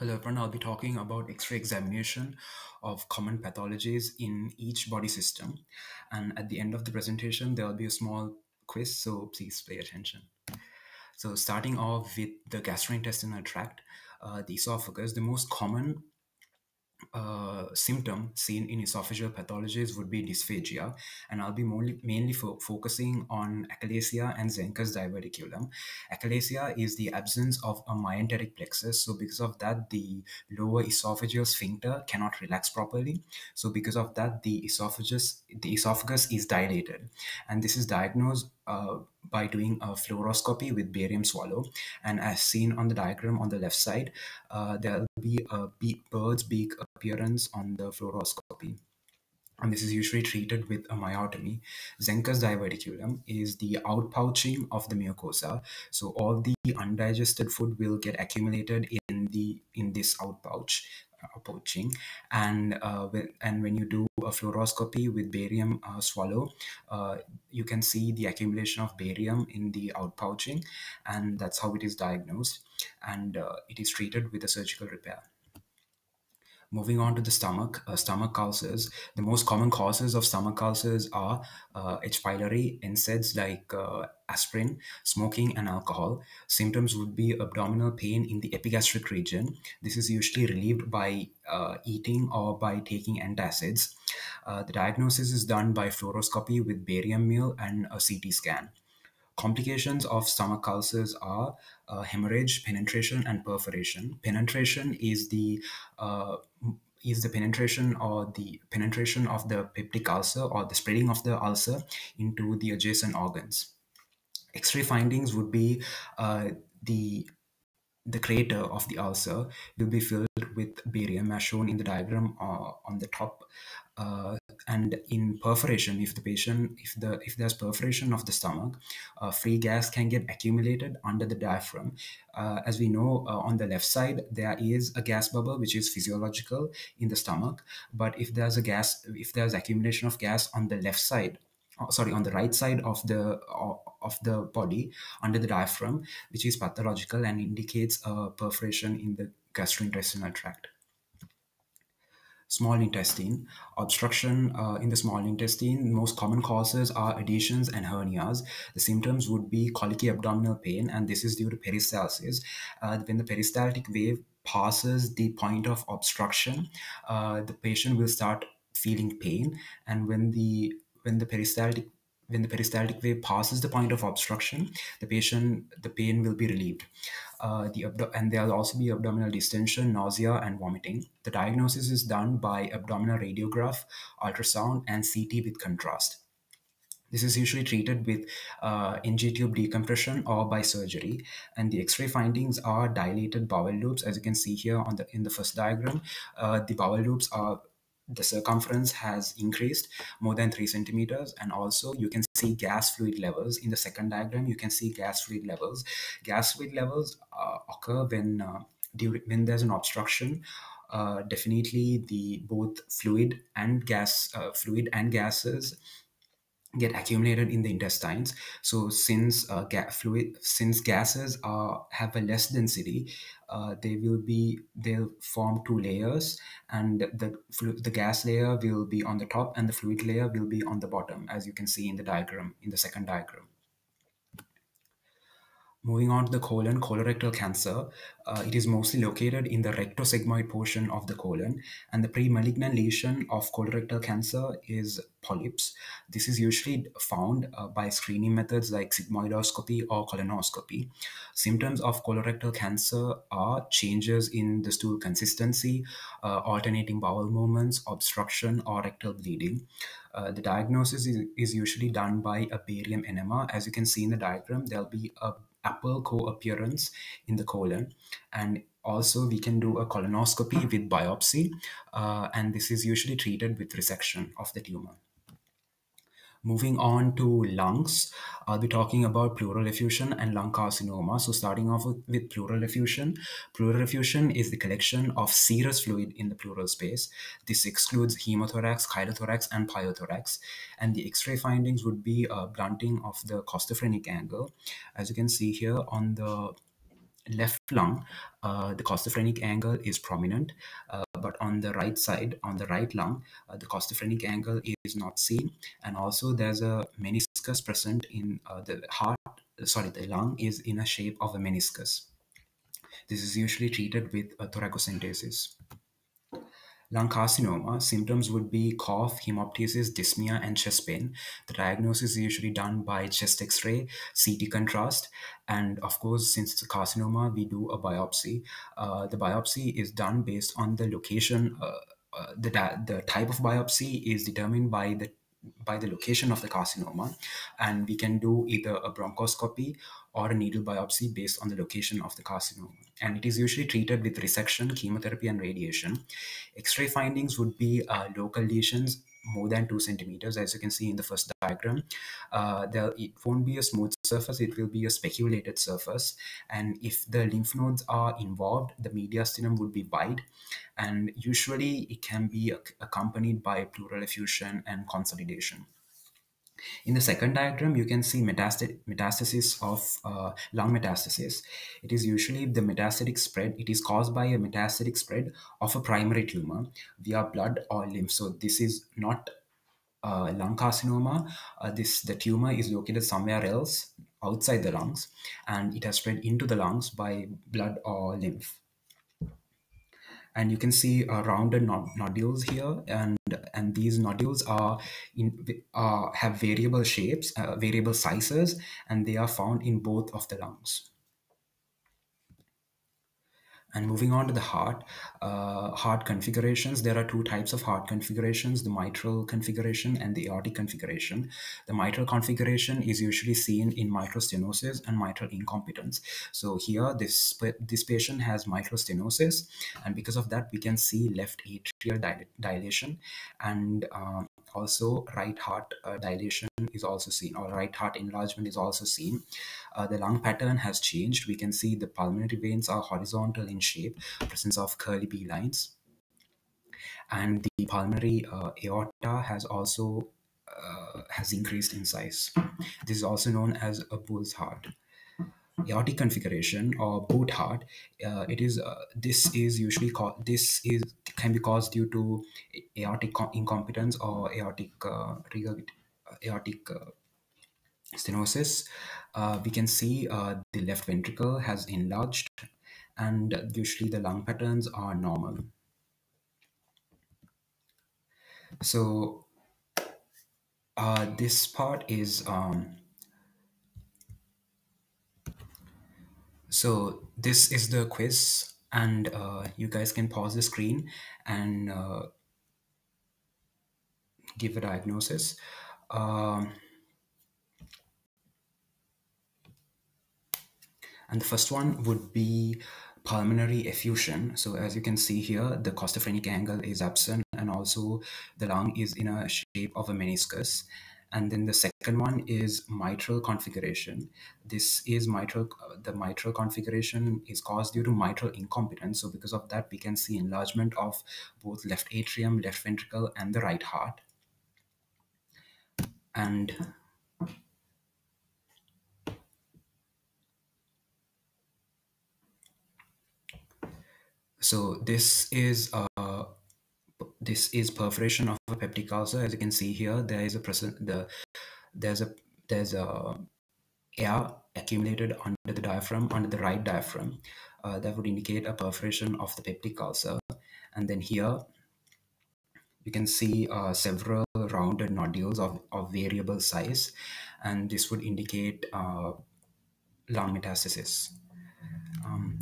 Hello everyone, I'll be talking about X-ray examination of common pathologies in each body system. And at the end of the presentation, there'll be a small quiz, so please pay attention. So starting off with the gastrointestinal tract, uh, the esophagus, the most common uh, symptom seen in esophageal pathologies would be dysphagia, and I'll be mainly, mainly fo focusing on achalasia and Zenker's diverticulum. Achalasia is the absence of a myenteric plexus, so because of that, the lower esophageal sphincter cannot relax properly. So because of that, the esophagus the esophagus is dilated, and this is diagnosed uh, by doing a fluoroscopy with barium swallow. And as seen on the diagram on the left side, uh, there'll be a bird's beak appearance on the fluoroscopy. And this is usually treated with a myotomy. Zenker's diverticulum is the outpouching of the mucosa. So all the undigested food will get accumulated in the in this outpouch approaching. And uh, when, and when you do a fluoroscopy with barium uh, swallow uh, you can see the accumulation of barium in the outpouching and that's how it is diagnosed. And uh, it is treated with a surgical repair Moving on to the stomach, uh, stomach ulcers. The most common causes of stomach ulcers are uh, H. pylori, NSAIDs like uh, aspirin, smoking, and alcohol. Symptoms would be abdominal pain in the epigastric region. This is usually relieved by uh, eating or by taking antacids. Uh, the diagnosis is done by fluoroscopy with barium meal and a CT scan. Complications of stomach ulcers are uh, hemorrhage, penetration, and perforation. Penetration is the uh, is the penetration or the penetration of the peptic ulcer or the spreading of the ulcer into the adjacent organs. X-ray findings would be uh, the the crater of the ulcer will be filled with barium as shown in the diagram uh, on the top. Uh, and in perforation if the patient if the if there's perforation of the stomach uh, free gas can get accumulated under the diaphragm. Uh, as we know uh, on the left side there is a gas bubble which is physiological in the stomach. But if there's a gas if there's accumulation of gas on the left side uh, sorry on the right side of the of the body under the diaphragm which is pathological and indicates a perforation in the gastrointestinal tract. Small intestine. Obstruction uh, in the small intestine most common causes are adhesions and hernias. The symptoms would be colicky abdominal pain and this is due to peristalsis. Uh, when the peristaltic wave passes the point of obstruction uh, the patient will start feeling pain and when the when the peristaltic when the peristaltic wave passes the point of obstruction, the patient, the pain will be relieved. Uh, the and there'll also be abdominal distension, nausea, and vomiting. The diagnosis is done by abdominal radiograph, ultrasound, and CT with contrast. This is usually treated with uh, NG tube decompression or by surgery. And the X-ray findings are dilated bowel loops, as you can see here on the in the first diagram. Uh, the bowel loops are the circumference has increased more than three centimeters and also you can see gas fluid levels. In the second diagram you can see gas fluid levels. Gas fluid levels uh, occur when uh, during, when there's an obstruction. Uh, definitely the both fluid and gas uh, fluid and gases get accumulated in the intestines. So since uh, ga- fluid since gases are have a less density uh, they will be they'll form two layers and the the gas layer will be on the top and the fluid layer will be on the bottom as you can see in the diagram in the second diagram Moving on to the colon, colorectal cancer, uh, it is mostly located in the rectosigmoid portion of the colon, and the pre-malignant lesion of colorectal cancer is polyps. This is usually found uh, by screening methods like sigmoidoscopy or colonoscopy. Symptoms of colorectal cancer are changes in the stool consistency, uh, alternating bowel movements, obstruction, or rectal bleeding. Uh, the diagnosis is, is usually done by a barium enema. As you can see in the diagram, there'll be a apple core appearance in the colon. And also we can do a colonoscopy with biopsy uh, and this is usually treated with resection of the tumor Moving on to lungs, I'll be talking about pleural effusion and lung carcinoma. So starting off with, with, pleural effusion. Pleural effusion is the collection of serous fluid in the pleural space. This excludes hemothorax, chylothorax, and pyothorax. And the X-ray findings would be a blunting of the costophrenic angle. As you can see here on the left lung, uh, the costophrenic angle is prominent, uh, but on the right side, on the right lung, uh, the costophrenic angle is not seen. And also there's a meniscus present in uh, the heart, sorry, the lung is in a shape of a meniscus. This is usually treated with thoracocentesis. Lung carcinoma symptoms would be cough, hemoptysis, dyspnea, and chest pain. The diagnosis is usually done by chest x ray, CT contrast, and of course, since it's a carcinoma, we do a biopsy. Uh, the biopsy is done based on the location. Uh, uh, the, the type of biopsy is determined by the by the location of the carcinoma and we can do either a bronchoscopy or a needle biopsy based on the location of the carcinoma. And it is usually treated with resection, chemotherapy, and radiation. X-ray findings would be uh, local lesions more than two centimeters, as you can see in the first diagram. Uh, there, it won't be a smooth surface, it will be a spiculated surface. And if the lymph nodes are involved, the mediastinum would be wide. And usually it can be accompanied by pleural effusion and consolidation. In the second diagram, you can see metastasis of uh, lung metastasis. It is usually the metastatic spread. It is caused by a metastatic spread of a primary tumor via blood or lymph. So this is not uh, lung carcinoma. Uh, this the tumor is located somewhere else outside the lungs, and it has spread into the lungs by blood or lymph and you can see uh, rounded nod nodules here and and these nodules are in uh, have variable shapes uh, variable sizes and they are found in both of the lungs and moving on to the heart, uh, heart configurations, there are two types of heart configurations, the mitral configuration and the aortic configuration. The mitral configuration is usually seen in mitral stenosis and mitral incompetence. So here, this, this patient has mitral stenosis, and because of that, we can see left atrial dilation and uh, also right heart uh, dilation is also seen or right heart enlargement is also seen. Uh, the lung pattern has changed. We can see the pulmonary veins are horizontal in shape presence of Kerley B lines. And the pulmonary uh, aorta has also uh, has increased in size. This is also known as a bull's heart aortic configuration or boot heart uh, it is uh, this is usually called this is can be caused due to aortic incompetence or aortic uh, aortic uh, stenosis. Uh, we can see uh, the left ventricle has enlarged and usually the lung patterns are normal. So this part is um, So this is the quiz and uh, you guys can pause the screen and uh, give a diagnosis. Um, and the first one would be pulmonary effusion. So as you can see here, the costophrenic angle is absent and also the lung is in a shape of a meniscus. And then the second one is mitral configuration. This is mitral, the mitral configuration is caused due to mitral incompetence. So because of that, we can see enlargement of both left atrium, left ventricle, and the right heart. And so this is uh, this is perforation of a peptic ulcer. As you can see here, there is a present the there's a there's a air accumulated under the diaphragm under the right diaphragm uh, that would indicate a perforation of the peptic ulcer. And then here you can see uh, several rounded nodules of, of variable size, and this would indicate uh, lung metastasis. Um,